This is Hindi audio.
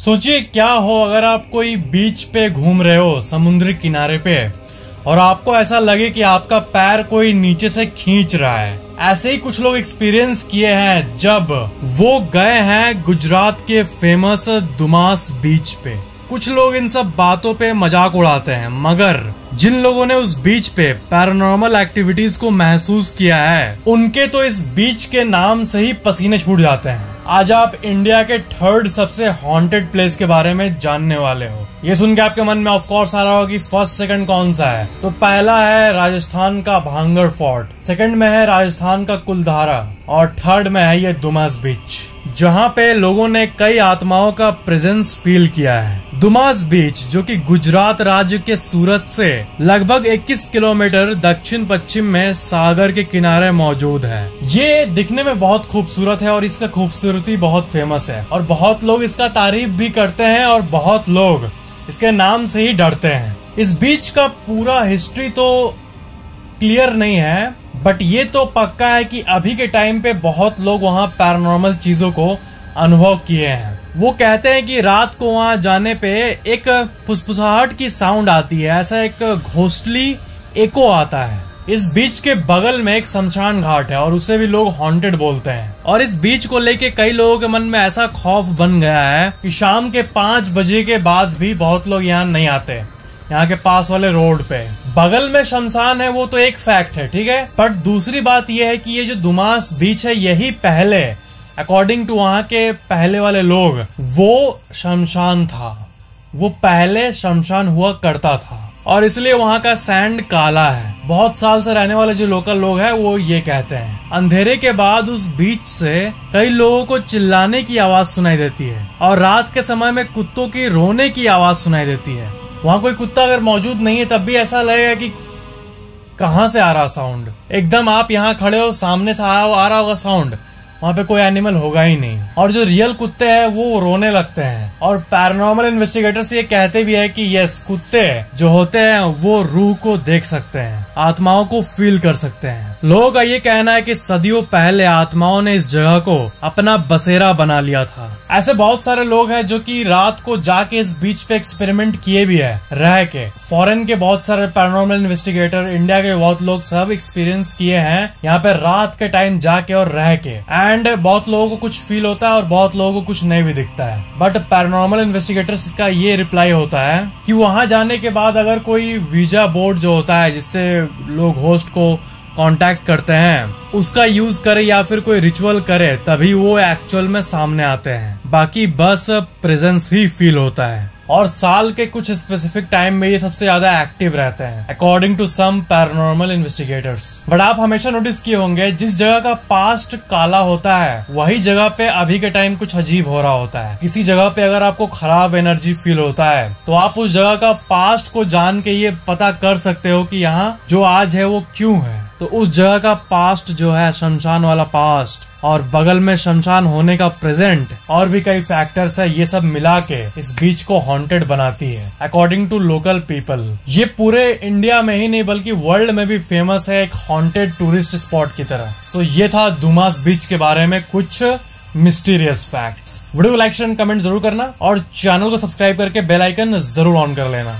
सोचिए, क्या हो अगर आप कोई बीच पे घूम रहे हो, समुद्री किनारे पे, और आपको ऐसा लगे कि आपका पैर कोई नीचे से खींच रहा है। ऐसे ही कुछ लोग एक्सपीरियंस किए हैं जब वो गए हैं गुजरात के फ़ेमस दुमास बीच पे। कुछ लोग इन सब बातों पे मज़ाक उड़ाते हैं, मगर जिन लोगों ने उस बीच पे पैरानॉर्मल एक्टिविटीज़ को महसूस किया है, उनके तो इस बीच के नाम से ही पसीने छूट जाते हैं। आज आप इंडिया के थर्ड सबसे हॉन्टेड प्लेस के बारे में जानने वाले हो। ये सुन के आपके मन में ऑफकोर्स आ रहा होगा कि फ़र्स्ट सेकंड कौन सा है? तो पहला है राजस्थान का भांगर फोर्ट सेकंड में है राजस्थान का कुलधारा और थर्ड में है ये दुमास बीच जहाँ पे लोगों ने कई आत्माओं का प्रेजेंस फील किया है। दुमास बीच जो कि गुजरात राज्य के सूरत से लगभग 21 किलोमीटर दक्षिण पश्चिम में सागर के किनारे मौजूद है। ये दिखने में बहुत खूबसूरत है और इसका खूबसूरती बहुत फ़ेमस है। और बहुत लोग इसका तारीफ़ भी करते हैं और बहुत लोग इसके नाम से ही डरते हैं। इस बीच का पूरा हिस्ट्री तो क्लियर नहीं है बट ये तो पक्का है कि अभी के टाइम पे बहुत लोग वहाँ पैरानॉर्मल चीज़ों को अनुभव किए हैं। वो कहते हैं कि रात को वहाँ जाने पे एक फुसफुसाहट की साउंड आती है। ऐसा एक घोस्टली एको आता है। इस बीच के बगल में एक शमशान घाट है और उसे भी लोग हॉन्टेड बोलते हैं। और इस बीच को लेके कई लोगों के मन में ऐसा खौफ बन गया है कि शाम के पाँच बजे के बाद भी बहुत लोग यहाँ नहीं आते। यहाँ के पास वाले रोड पे। बगल में शमशान है, वो तो एक फैक्ट है, ठीक है? बट दूसरी बात यह है कि ये जो दुमास बीच है, यही पहले अकॉर्डिंग टू वहाँ के पहले वाले लोग, वो शमशान था। वो पहले शमशान हुआ करता था। और इसलिए वहाँ का सैंड काला है। बहुत साल से रहने वाले जो लोकल लोग हैं, वो ये कहते हैं। अंधेरे के बाद उस बीच से कई लोगों को चिल्लाने की आवाज़ सुनाई देती है। और रात के समय में कुत्तों की रोने की आवाज़ सुनाई देती है। वहाँ कोई कुत्ता अगर मौजूद नहीं है, तब भी ऐसा लगेगा कि कहाँ से आ रहा साउंड एकदम आप यहाँ खड़े हो, सामने से आ रहा होगा साउंड वहाँ पे कोई एनिमल होगा ही नहीं. और जो रियल कुत्ते हैं, वो रोने लगते हैं. और पैरानॉर्मल इन्वेस्टिगेटर्स ये कहते भी है कि यस कुत्ते जो होते हैं, वो रूह को देख सकते हैं. आत्माओं को फील कर सकते हैं. लोगों का ये कहना है कि सदियों पहले आत्माओं ने इस जगह को अपना बसेरा बना लिया था। ऐसे बहुत सारे लोग हैं जो कि रात को जाके इस बीच पे एक्सपेरिमेंट किए भी है। रह के। फॉरेन के बहुत सारे पैरानॉर्मल इन्वेस्टिगेटर इंडिया के बहुत लोग सब एक्सपीरियंस किए हैं यहाँ पे रात के टाइम जाके और रह के। एंड बहुत लोगों को कुछ फील होता है और बहुत लोगों को कुछ नहीं भी दिखता है। बट पैरानॉर्मल इन्वेस्टिगेटर्स का ये रिप्लाई होता है कि वहाँ जाने के बाद अगर कोई वीज़ा बोर्ड जो होता है, जिससे लोग होस्ट को कांटेक्ट करते हैं। उसका यूज़ करे या फिर कोई रिचुअल करे, तभी वो एक्चुअल में सामने आते हैं। बाकी बस प्रेजेंस ही फील होता है। और साल के कुछ स्पेसिफिक टाइम में ये सबसे ज़्यादा एक्टिव रहते हैं। According to some paranormal investigators but आप हमेशा नोटिस किए होंगे, जिस जगह का पास्ट काला होता है, वही जगह पे अभी के टाइम कुछ अजीब हो रहा होता है। किसी जगह पे अगर आपको खराब एनर्जी फील होता है तो आप उस जगह का पास्ट को जान के ये पता कर सकते हो कि यहाँ जो आज है वो क्यों है। तो उस जगह का पास्ट जो है शमशान वाला पास्ट और बगल में शमशान होने का प्रेजेंट और भी कई फैक्टर्स है ये सब मिला के इस बीच को हॉन्टेड बनाती है। अकॉर्डिंग टू लोकल पीपल ये पूरे इंडिया में ही नहीं बल्कि वर्ल्ड में भी फ़ेमस है एक हॉन्टेड टूरिस्ट स्पॉट की तरह। सो so, ये था दुमास बीच के बारे में कुछ mysterious facts video like share comment ज़रूर करना और चैनल को सब्सक्राइब करके बेल आइकन ज़रूर ऑन कर लेना।